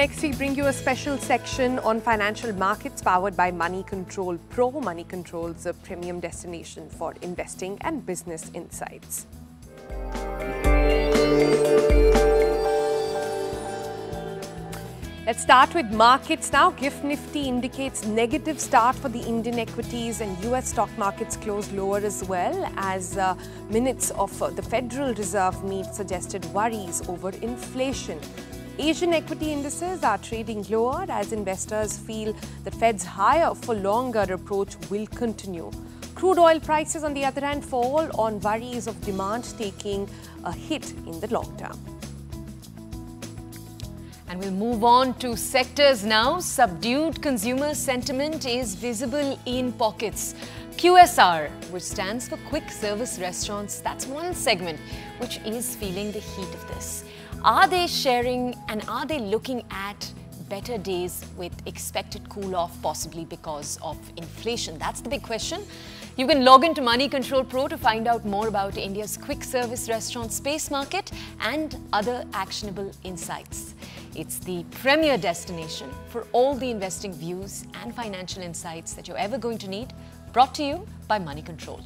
next, we bring you a special section on financial markets powered by Money Control Pro. Money Control's a premium destination for investing and business insights. Let's start with markets now. GIFT Nifty indicates negative start for the Indian equities and US stock markets closed lower as well as uh, minutes of uh, the Federal Reserve meet suggested worries over inflation. Asian equity indices are trading lower as investors feel the Fed's higher for longer approach will continue. Crude oil prices, on the other hand, fall on worries of demand taking a hit in the long term. And we'll move on to sectors now. Subdued consumer sentiment is visible in pockets. QSR, which stands for Quick Service Restaurants, that's one segment which is feeling the heat of this. Are they sharing and are they looking at better days with expected cool off possibly because of inflation? That's the big question. You can log into Money Control Pro to find out more about India's quick service restaurant space market and other actionable insights. It's the premier destination for all the investing views and financial insights that you're ever going to need, brought to you by Money Control.